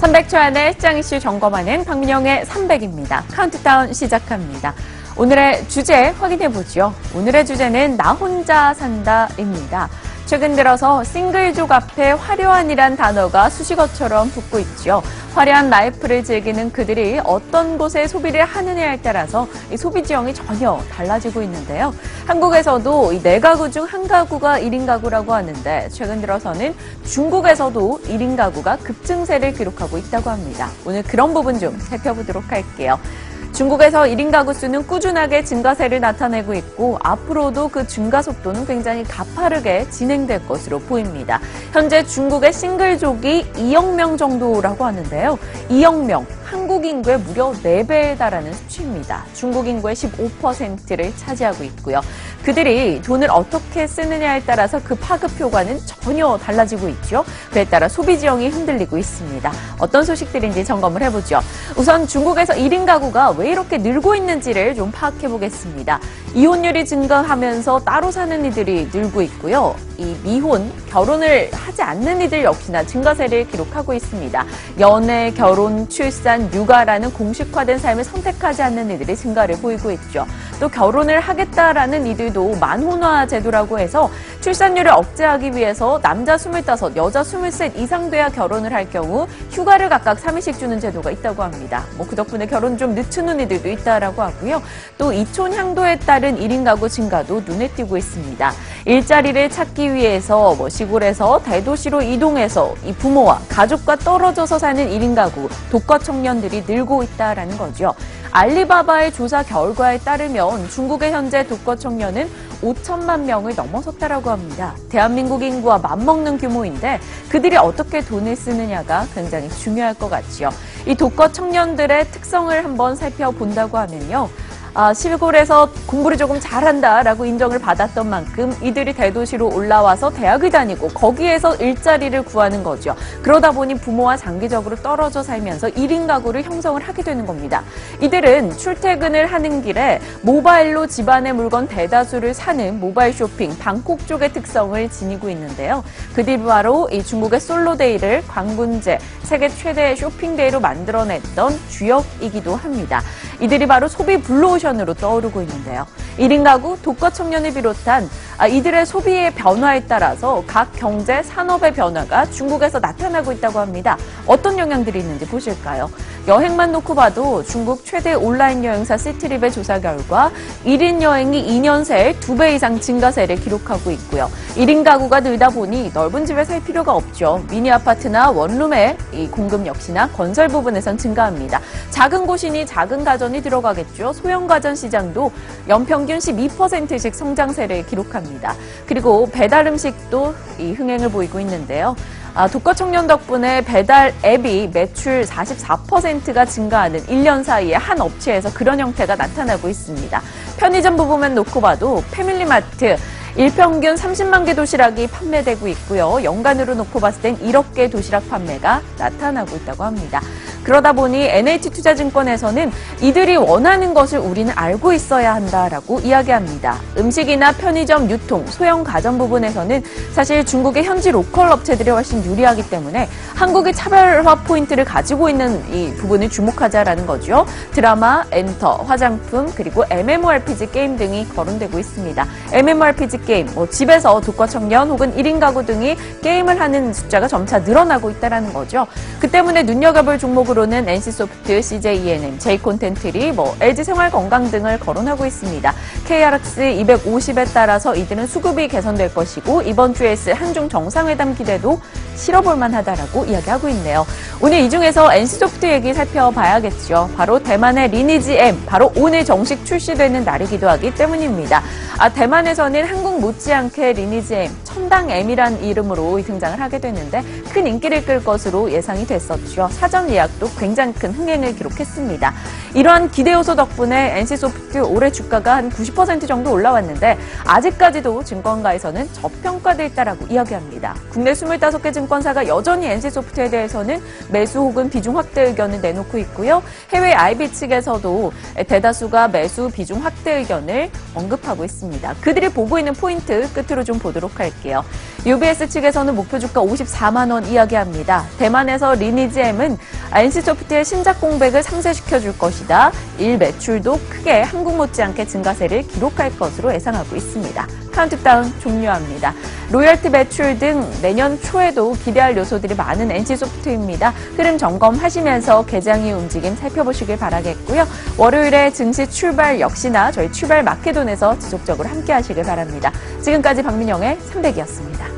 (300초) 안에 시장 이슈 점검하는 박민영의 (300입니다) 카운트다운 시작합니다. 오늘의 주제 확인해 보죠. 오늘의 주제는 나 혼자 산다입니다. 최근 들어서 싱글족 앞에 화려한이란 단어가 수식어처럼 붙고 있죠. 화려한 라이프를 즐기는 그들이 어떤 곳에 소비를 하느냐에 따라서 소비 지형이 전혀 달라지고 있는데요. 한국에서도 네 가구 중 한 가구가 1인 가구라고 하는데 최근 들어서는 중국에서도 1인 가구가 급증세를 기록하고 있다고 합니다. 오늘 그런 부분 좀 살펴보도록 할게요. 중국에서 1인 가구 수는 꾸준하게 증가세를 나타내고 있고 앞으로도 그 증가 속도는 굉장히 가파르게 진행될 것으로 보입니다. 현재 중국의 싱글족이 2억 명 정도라고 하는데요. 2억 명, 한국 인구의 무려 4배에 달하는 수치입니다. 중국 인구의 15%를 차지하고 있고요. 그들이 돈을 어떻게 쓰느냐에 따라서 그 파급 효과는 전혀 달라지고 있죠. 그에 따라 소비 지형이 흔들리고 있습니다. 어떤 소식들인지 점검을 해보죠. 우선 중국에서 1인 가구가 왜 이렇게 늘고 있는지를 좀 파악해 보겠습니다. 이혼율이 증가하면서 따로 사는 이들이 늘고 있고요. 이 미혼, 결혼을 하지 않는 이들 역시나 증가세를 기록하고 있습니다. 연애, 결혼, 출산, 육아라는 공식화된 삶을 선택하지 않는 이들이 증가를 보이고 있죠. 또 결혼을 하겠다라는 이들도 만혼화 제도라고 해서 출산율을 억제하기 위해서 남자 25, 여자 23 이상 돼야 결혼을 할 경우 휴가를 각각 3일씩 주는 제도가 있다고 합니다. 뭐 그 덕분에 결혼 좀 늦추는 이들도 있다라고 하고요. 또 이촌 향도에 따른 1인 가구 증가도 눈에 띄고 있습니다. 일자리를 찾기 위해서 뭐 시골에서 대도시로 이동해서 이 부모와 가족과 떨어져서 사는 1인 가구, 독거 청년들이 늘고 있다라는 거죠. 알리바바의 조사 결과에 따르면 중국의 현재 독거 청년은 5천만 명을 넘어섰다라고 합니다. 대한민국 인구와 맞먹는 규모인데 그들이 어떻게 돈을 쓰느냐가 굉장히 중요할 것 같지요. 이 독거 청년들의 특성을 한번 살펴본다고 하면요. 아, 시골에서 공부를 조금 잘한다라고 인정을 받았던 만큼 이들이 대도시로 올라와서 대학을 다니고 거기에서 일자리를 구하는 거죠. 그러다 보니 부모와 장기적으로 떨어져 살면서 1인 가구를 형성을 하게 되는 겁니다. 이들은 출퇴근을 하는 길에 모바일로 집안의 물건 대다수를 사는 모바일 쇼핑, 방콕 쪽의 특성을 지니고 있는데요. 그들이 바로 이 중국의 솔로데이를 광군제, 세계 최대의 쇼핑데이로 만들어냈던 주역이기도 합니다. 이들이 바로 소비 블루오션 으로 떠오르고 있는데요. 1인 가구, 독거 청년을 비롯한 아, 이들의 소비의 변화에 따라서 각 경제, 산업의 변화가 중국에서 나타나고 있다고 합니다. 어떤 영향들이 있는지 보실까요? 여행만 놓고 봐도 중국 최대 온라인 여행사 시트립의 조사 결과 1인 여행이 2년 새에 2배 이상 증가세를 기록하고 있고요. 1인 가구가 늘다 보니 넓은 집에 살 필요가 없죠. 미니 아파트나 원룸의 이 공급 역시나 건설 부분에선 증가합니다. 작은 곳이니 작은 가전이 들어가겠죠. 소형 가전 시장도 연평균 12%씩 성장세를 기록합니다. 그리고 배달 음식도 이 흥행을 보이고 있는데요. 아, 독거 청년 덕분에 배달 앱이 매출 44%가 증가하는 1년 사이에 한 업체에서 그런 형태가 나타나고 있습니다. 편의점 부분만 놓고 봐도 패밀리마트, 일평균 30만 개 도시락이 판매되고 있고요. 연간으로 놓고 봤을 땐 1억 개 도시락 판매가 나타나고 있다고 합니다. 그러다 보니 NH투자증권에서는 이들이 원하는 것을 우리는 알고 있어야 한다라고 이야기합니다. 음식이나 편의점 유통, 소형 가전 부분에서는 사실 중국의 현지 로컬 업체들이 훨씬 유리하기 때문에 한국의 차별화 포인트를 가지고 있는 이 부분을 주목하자라는 거죠. 드라마, 엔터, 화장품, 그리고 MMORPG 게임 등이 거론되고 있습니다. MMORPG 게임, 뭐 집에서 독거 청년 혹은 1인 가구 등이 게임을 하는 숫자가 점차 늘어나고 있다는 거죠. 그 때문에 눈여겨볼 종목 으로 대표로는 NC소프트, CJENM, J콘텐트리, 뭐 LG 생활건강 등을 거론하고 있습니다. KRX 250에 따라서 이들은 수급이 개선될 것이고 이번 주에 있을 한중 정상회담 기대도 실어볼 만하다라고 이야기하고 있네요. 오늘 이 중에서 NC소프트 얘기 살펴봐야겠죠. 바로 대만의 리니지 M, 바로 오늘 정식 출시되는 날이기도 하기 때문입니다. 아, 대만에서는 한국 못지않게 리니지 M 천당 M이란 이름으로 등장을 하게 됐는데 큰 인기를 끌 것으로 예상이 됐었죠. 사전 예약도 굉장히 큰 흥행을 기록했습니다. 이러한 기대 요소 덕분에 NC소프트 올해 주가가 한 90% 정도 올라왔는데 아직까지도 증권가에서는 저평가돼 있다라고 이야기합니다. 국내 25개 증권사가 여전히 NC소프트에 대해서는 매수 혹은 비중 확대 의견을 내놓고 있고요. 해외 IB 측에서도 대다수가 매수 비중 확대 의견을 언급하고 있습니다. 그들이 보고 있는 포인트 끝으로 좀 보도록 할게요. deal. UBS 측에서는 목표 주가 54만 원 이야기합니다. 대만에서 리니지 M은 NC소프트의 신작 공백을 상쇄시켜 줄 것이다. 일 매출도 크게 한국 못지않게 증가세를 기록할 것으로 예상하고 있습니다. 카운트다운 종료합니다. 로열티 매출 등 내년 초에도 기대할 요소들이 많은 NC소프트입니다. 흐름 점검하시면서 개장이 움직임 살펴보시길 바라겠고요. 월요일에 증시 출발 역시나 저희 출발 마켓온에서 지속적으로 함께 하시길 바랍니다. 지금까지 박민영의 300이었습니다.